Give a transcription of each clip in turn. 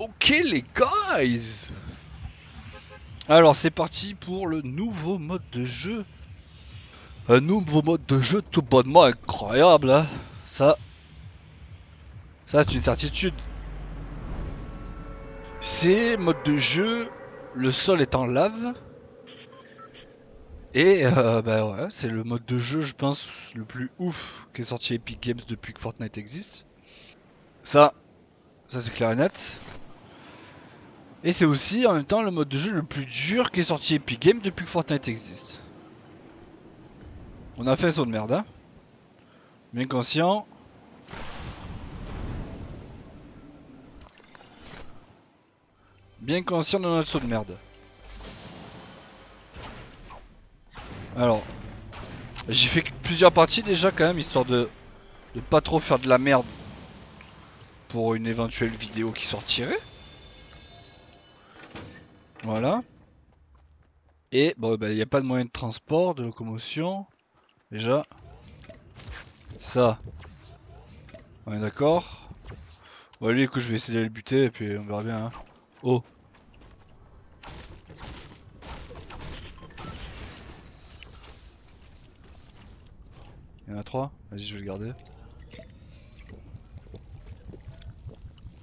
Ok les guys Alors c'est parti pour le nouveau mode de jeu. Un nouveau mode de jeu tout bonnement incroyable hein. Ça... Ça c'est une certitude. C'est mode de jeu, le sol est en lave. Et euh, bah ouais, c'est le mode de jeu, je pense, le plus ouf qui est sorti Epic Games depuis que Fortnite existe. Ça, ça c'est clair et net. Et c'est aussi en même temps le mode de jeu le plus dur qui est sorti Epic Games depuis que Fortnite existe. On a fait un saut de merde, hein. Bien conscient. Bien conscient de notre saut de merde. Alors, j'ai fait plusieurs parties déjà quand même, histoire de, de pas trop faire de la merde pour une éventuelle vidéo qui sortirait. Voilà. Et bon, bah, il n'y a pas de moyen de transport, de locomotion. Déjà. Ça. On est d'accord. Bon, lui, écoute, je vais essayer de le buter et puis on verra bien. Hein. Oh. Il y en a trois Vas-y, je vais le garder.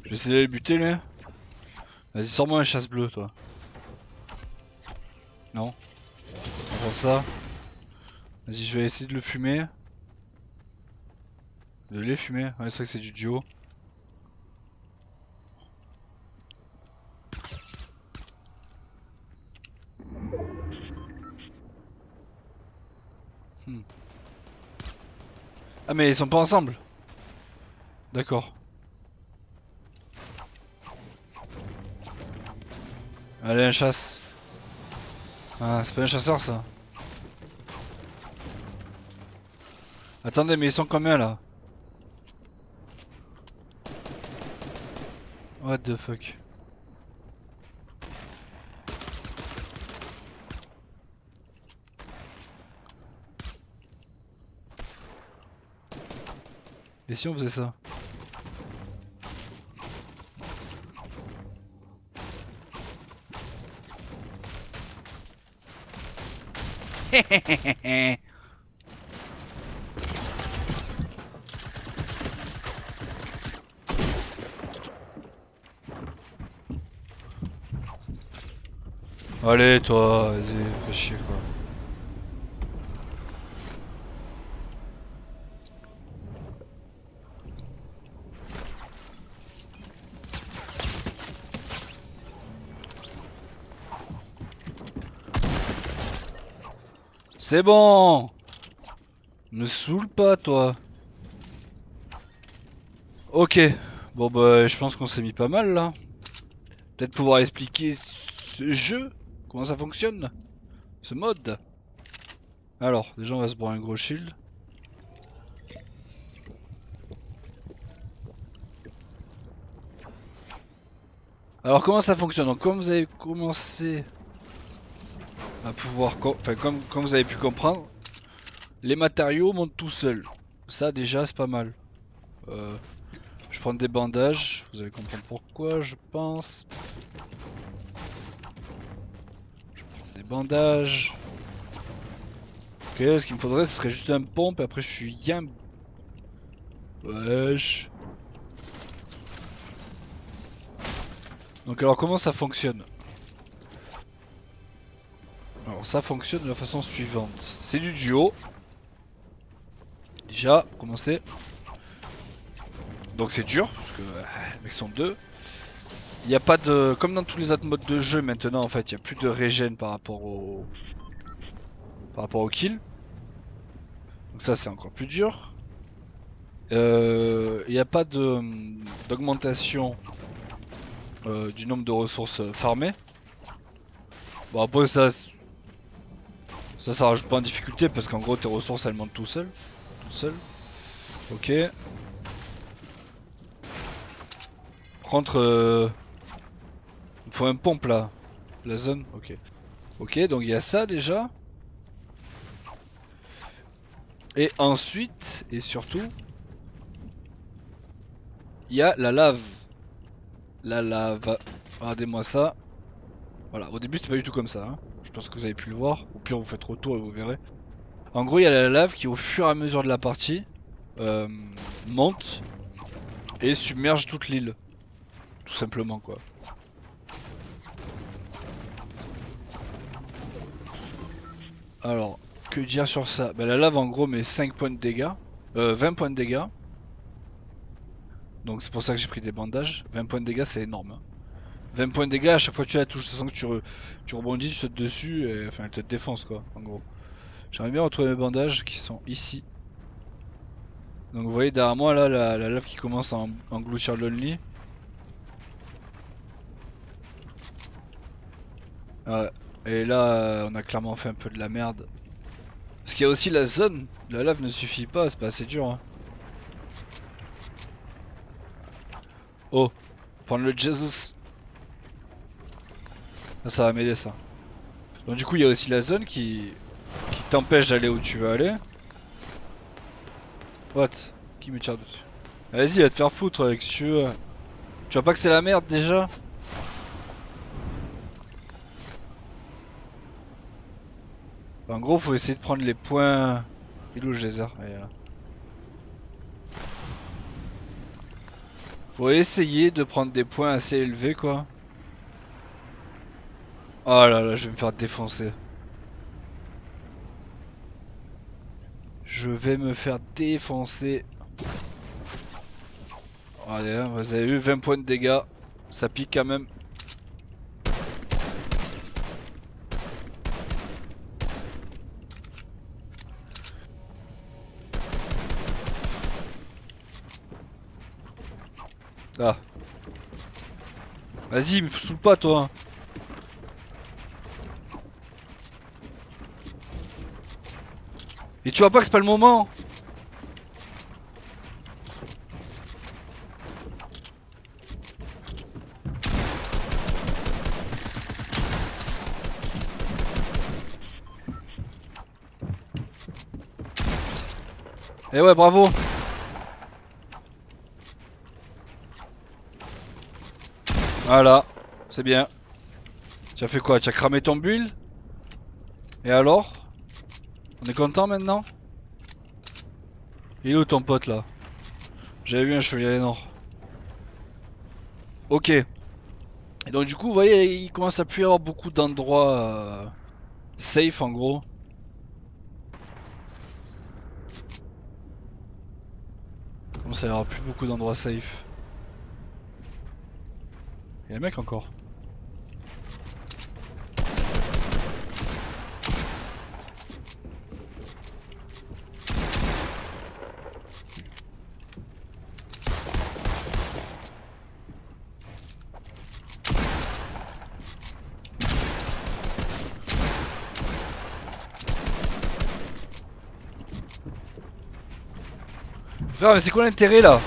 Je vais essayer de le buter, lui. Vas-y, sors-moi un chasse bleu, toi. Non. On va ça. Vas-y, je vais essayer de le fumer. De les fumer. Ouais, c'est vrai que c'est du duo. Hmm. Ah mais ils sont pas ensemble D'accord. Allez, un chasse. Ah, c'est pas un chasseur ça. Attendez, mais ils sont combien là? What the fuck? Et si on faisait ça? Allez toi, vas-y, fais chier quoi. C'est bon Me saoule pas toi Ok, bon bah je pense qu'on s'est mis pas mal là. Peut-être pouvoir expliquer ce jeu, comment ça fonctionne, ce mode. Alors, déjà on va se boire un gros shield. Alors comment ça fonctionne? Donc comme vous avez commencé à pouvoir, enfin comme, vous avez pu comprendre, les matériaux montent tout seuls. Ça déjà c'est pas mal. Euh, je prends des bandages, vous allez comprendre pourquoi je pense. Je prends des bandages. Ok, ce qu'il me faudrait ce serait juste un pompe après je suis bien... Wesh. Donc alors comment ça fonctionne? Alors ça fonctionne de la façon suivante. C'est du duo. Déjà, commencer. Donc c'est dur, parce que euh, les mecs sont deux. Il n'y a pas de... Comme dans tous les autres modes de jeu maintenant en fait, il n'y a plus de régène par rapport au... Par rapport au kill. Donc ça c'est encore plus dur. Euh, il n'y a pas d'augmentation euh, du nombre de ressources farmées. Bon après ça ça, ça rajoute pas en difficulté parce qu'en gros tes ressources elles montent tout seul. Tout seul. Ok. Par contre, euh... il faut un pompe là. La zone, ok. Ok, donc il y a ça déjà. Et ensuite, et surtout, il y a la lave. la lave. Regardez-moi ça. Voilà, au début c'était pas du tout comme ça. hein. Je pense que vous avez pu le voir. Au pire vous faites retour et vous verrez. En gros il y a la lave qui au fur et à mesure de la partie euh, monte et submerge toute l'île. Tout simplement quoi. Alors, que dire sur ça? Bah, La lave en gros met 5 points de dégâts. Euh, 20 points de dégâts. Donc c'est pour ça que j'ai pris des bandages. 20 points de dégâts c'est énorme. hein. 20 points de dégâts à chaque fois que tu la touches, ça sent que tu, re- tu rebondis, tu sautes dessus, et enfin elle te défonce quoi, en gros. J'aimerais bien retrouver mes bandages qui sont ici. Donc vous voyez derrière moi là la, la lave qui commence à en- engloutir l'only. Ouais. Et là on a clairement fait un peu de la merde. Parce qu'il y a aussi la zone, la lave ne suffit pas, c'est pas assez dur. hein. Oh, prendre le Jesus. Ça, ça va m'aider ça. Donc du coup il y a aussi la zone qui, t'empêche d'aller où tu veux aller. What? Qui me tire dessus? Vas-y va te faire foutre avec ce tu. Tu vois pas que c'est la merde déjà? En gros faut essayer de prendre les points... Il est où le geyser? Ah, il là. Faut essayer de prendre des points assez élevés quoi. Oh là là, je vais me faire défoncer. Je vais me faire défoncer. Allez, hein, vous avez eu 20 points de dégâts. Ça pique quand même. Ah. Vas-y, me saoule pas toi. Tu vois pas que c'est pas le moment. Eh ouais, bravo. Voilà, c'est bien. Tu as fait quoi? Tu as cramé ton build? Et alors? On est content maintenant? Il est où ton pote là? J'avais vu un chevalier nord. Ok. Et donc du coup, vous voyez, il commence à plus y avoir beaucoup d'endroits euh, safe en gros. Il commence à y avoir plus beaucoup d'endroits safe? Il y a un mec encore. Frère, mais c'est quoi l'intérêt là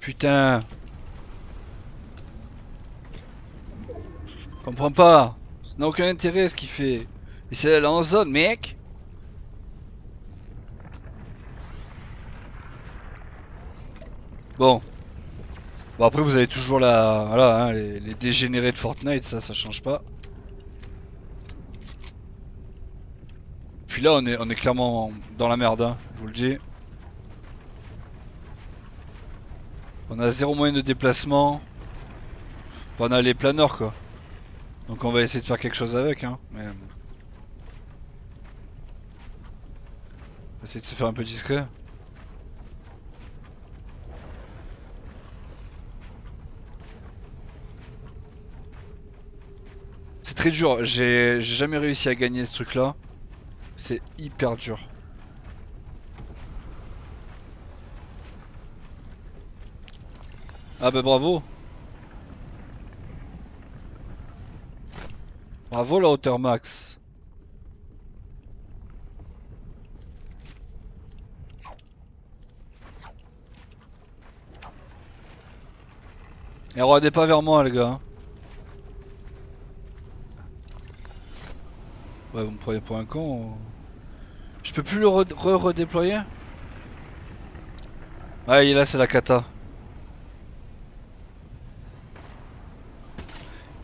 Putain. Comprends pas. Ça n'a aucun intérêt ce qu'il fait. Et c'est d'aller en zone mec Bon. Bon après vous avez toujours la... Voilà, hein, les, dégénérés de Fortnite, ça, ça change pas. Puis là on est, on est clairement dans la merde, hein, je vous le dis. On a zéro moyen de déplacement. On a les planeurs quoi. Donc on va essayer de faire quelque chose avec, hein. On va essayer de se faire un peu discret. C'est très dur, j'ai jamais réussi à gagner ce truc là. C'est hyper dur. Ah bah bravo Bravo la hauteur max Et regardez pas vers moi les gars. Ouais vous me prenez pour un con. Je peux plus le re- re-redéployer? Ouais là c'est la cata.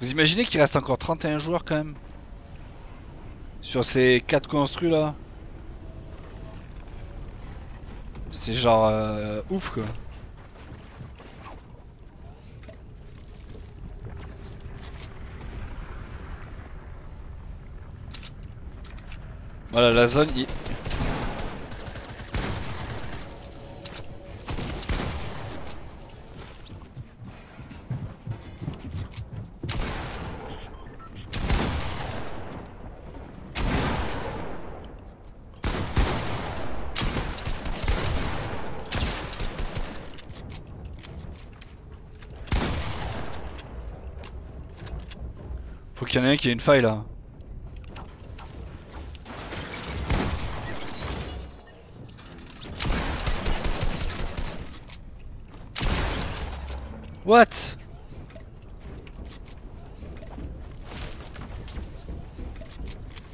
Vous imaginez qu'il reste encore 31 joueurs quand même? Sur ces 4 construits là? C'est genre euh, ouf quoi. Voilà la zone il- Faut qu'il y en ait un qui ait une faille là.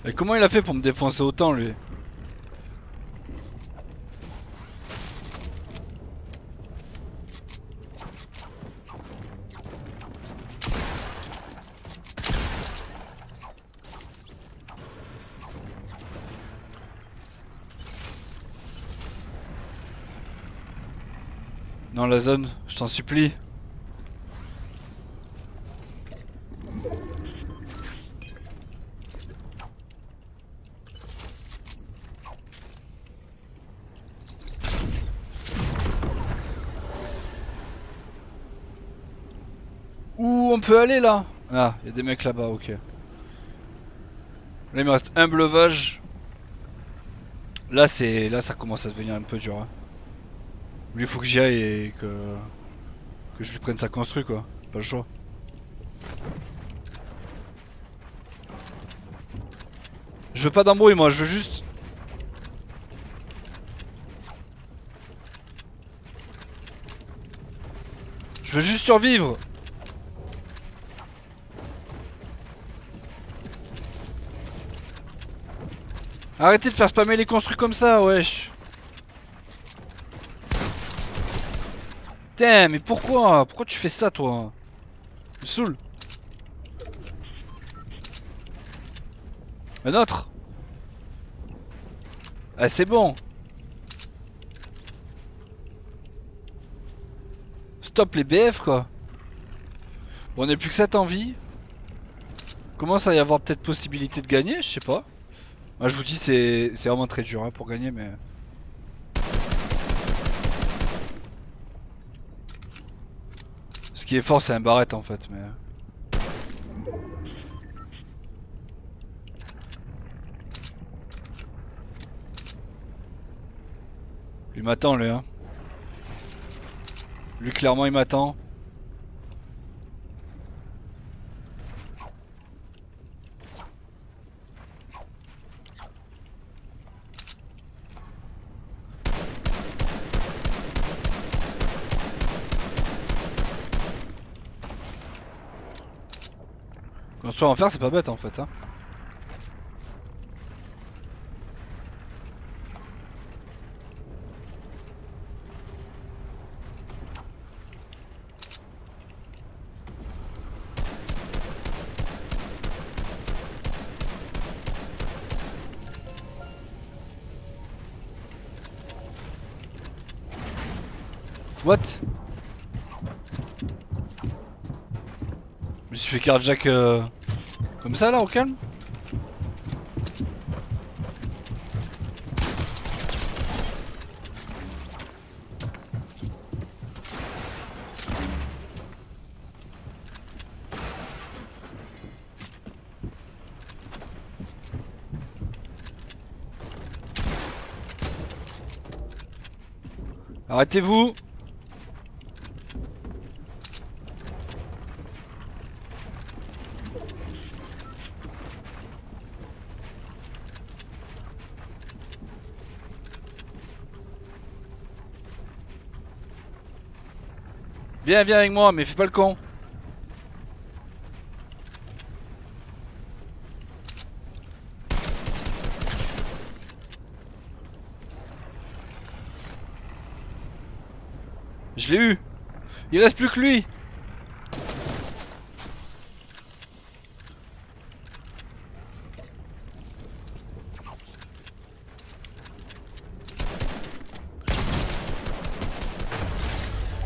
Mais comment il a fait pour me défoncer autant lui? Non la zone, je t'en supplie. Où on peut aller là Ah, il y a des mecs là-bas, ok. Là il me reste un bleuvage. Là c'est là ça commence à devenir un peu dur. hein. Lui faut que j'y aille et que que je lui prenne sa construit quoi. Pas le choix. Je veux pas d'embrouille moi, je veux juste Je veux juste survivre. Arrêtez de faire spammer les construits comme ça, wesh. Putain, mais pourquoi? Pourquoi tu fais ça, toi? Me saoule. Un autre Ah, c'est bon. Stop les BF, quoi. Bon, on n'est plus que 7 en vie. Commence à y avoir peut-être possibilité de gagner, je sais pas. Moi, je vous dis, c'est vraiment très dur hein, pour gagner, mais... Ce qui est fort, c'est un barrette en fait, mais... Il m'attend, lui, hein. Lui, clairement, il m'attend. Construire en fer, c'est pas bête en fait. Hein. What? Je suis fait carjack euh, comme ça là au calme. Arrêtez-vous Viens, viens avec moi, mais fais pas le con. Je l'ai eu. Il reste plus que lui.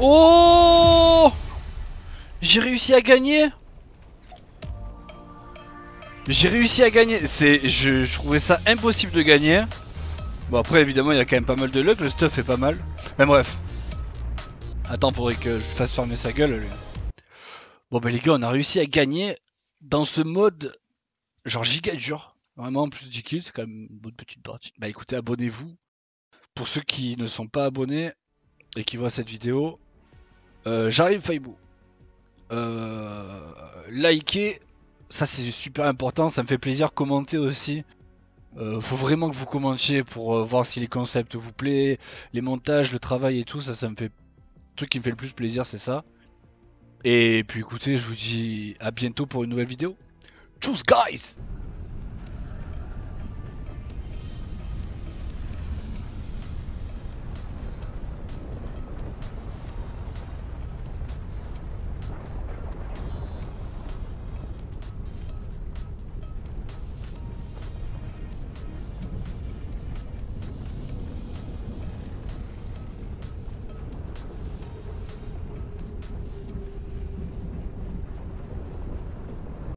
Oh J'ai réussi à gagner. J'ai réussi à gagner. C'est, je, trouvais ça impossible de gagner. Bon après évidemment il y a quand même pas mal de luck, le stuff est pas mal. Mais bref. Attends faudrait que je fasse fermer sa gueule. Bon bah les gars on a réussi à gagner Dans ce mode Genre giga dur. Vraiment plus de 10 kills c'est quand même une bonne petite partie. Bah écoutez abonnez-vous. Pour ceux qui ne sont pas abonnés et qui voient cette vidéo, euh, j'arrive Faibou. Euh, likez, ça c'est super important, ça me fait plaisir. Commentez aussi. Euh, faut vraiment que vous commentiez pour voir si les concepts vous plaisent, les montages, le travail et tout. Ça, ça me fait. Le truc qui me fait le plus plaisir, c'est ça. Et puis écoutez, je vous dis à bientôt pour une nouvelle vidéo. Tchuss, guys!